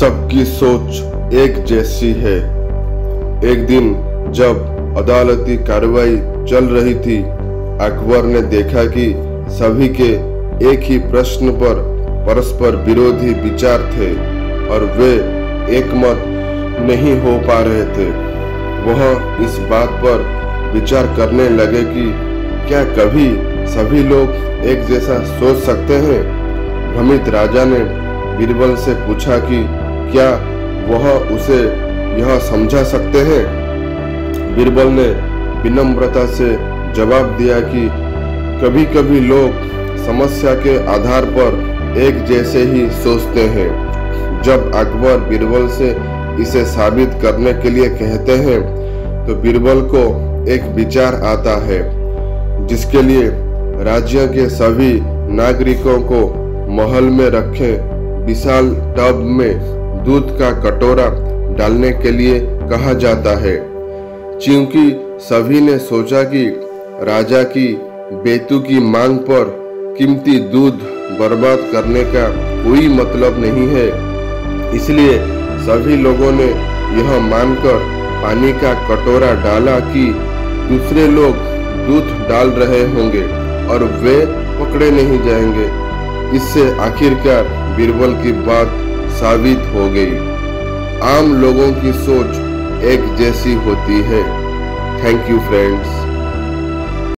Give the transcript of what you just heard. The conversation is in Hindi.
सबकी सोच एक जैसी है। एक दिन जब अदालती कार्रवाई चल रही थी, अकबर ने देखा कि सभी के एक ही प्रश्न पर परस्पर विरोधी विचार थे और वे एकमत नहीं हो पा रहे थे। वह इस बात पर विचार करने लगे कि क्या कभी सभी लोग एक जैसा सोच सकते हैं? भ्रमित राजा ने बीरबल से पूछा कि क्या वह उसे यह समझा सकते हैं? बीरबल ने विनम्रता से जवाब दिया कि कभी कभी लोग समस्या के आधार पर एक जैसे ही सोचते हैं। जब अकबर बीरबल से इसे साबित करने के लिए कहते हैं तो बीरबल को एक विचार आता है, जिसके लिए राज्य के सभी नागरिकों को महल में रखे विशाल टब में दूध का कटोरा डालने के लिए कहा जाता है। क्योंकि सभी ने सोचा कि राजा की, बेतु की मांग पर कीमती दूध बर्बाद करने का कोई मतलब नहीं है। इसलिए सभी लोगों ने यह मानकर पानी का कटोरा डाला कि दूसरे लोग दूध डाल रहे होंगे और वे पकड़े नहीं जाएँगे। इससे आखिरकार बीरबल की बात साबित हो गई। आम लोगों की सोच एक जैसी होती है। Thank you friends